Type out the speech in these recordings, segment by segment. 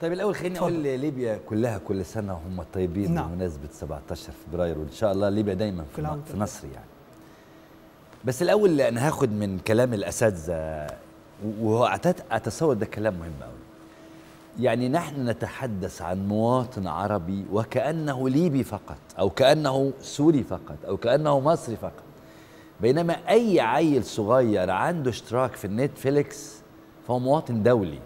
طيب الأول خليني أقول ليبيا كلها كل سنة وهم طيبين نعم. بمناسبة 17 فبراير وإن شاء الله ليبيا دايما في, في مصر يعني. بس الأول أنا هاخد من كلام الأساتذة وهو أتصور ده كلام مهم قوي يعني نحن نتحدث عن مواطن عربي وكأنه ليبي فقط أو كأنه سوري فقط أو كأنه مصري فقط. بينما أي عيل صغير عنده اشتراك في ال Netflix فهو مواطن دولي.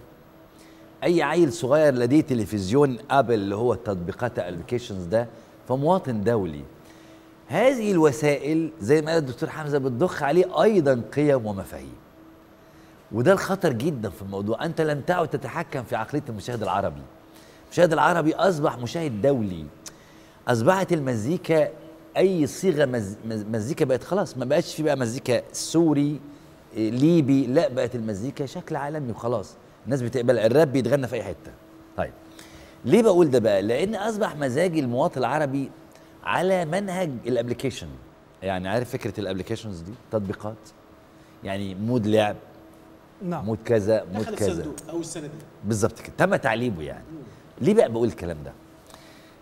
أي عيل صغير لديه تلفزيون Apple اللي هو التطبيقات ال applications ده فمواطن دولي. هذه الوسائل زي ما قال الدكتور حمزة بتضخ عليه أيضا قيم ومفاهيم. وده الخطر جدا في الموضوع. أنت لم تعد تتحكم في عقلية المشاهد العربي. المشاهد العربي أصبح مشاهد دولي. أصبحت المزيكا أي صيغة مز... مز- مزيكا بقت خلاص ما بقتش في بقى مزيكا سوري إيه، ليبي لا بقت المزيكا شكل عالمي وخلاص. الناس بتقبل الراب بيتغنى في أي حتة. طيب ليه بقول ده بقى؟ لأن أصبح مزاج المواطن العربي على منهج ال application يعني عارف فكرة ال applications دي؟ تطبيقات. يعني mood لعب. نعم. mood كذا mood كذا. الصندوق أو السند بالظبط كده. تم تعليمه يعني. ليه بقى بقول الكلام ده؟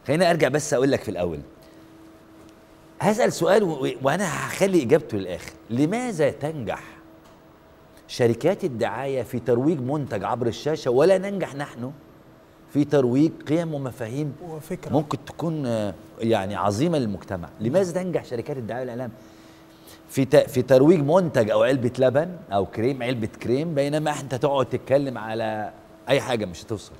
خليني أرجع بس أقول لك في الأول. هسأل سؤال و- و- وأنا هخلي إجابته للآخر. لماذا تنجح شركات الدعاية في ترويج منتج عبر الشاشة ولا ننجح نحن في ترويج قيم ومفاهيم وفكرة ممكن تكون آه، يعني عظيمة للمجتمع. لماذا تنجح شركات الدعاية والإعلام؟ في في ترويج منتج أو علبة لبن أو كريم علبة كريم بينما أنت تقعد تتكلم على أي حاجة مش هتوصل.